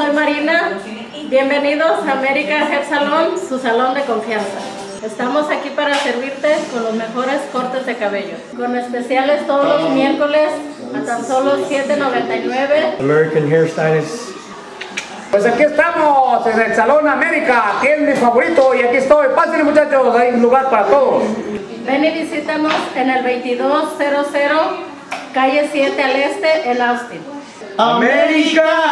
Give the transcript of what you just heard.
soy Marina. Bienvenidos a América Hair Salon, su salón de confianza. Estamos aquí para servirte con los mejores cortes de cabello. Con especiales todos los um, miércoles a tan solo $7.99. American Hairstylist. Pues aquí estamos en el Salón América, que es mi favorito, y aquí estoy. Pásenle muchachos, hay lugar para todos. Ven y visítanos en el 2200 calle 7 al este en Austin. América.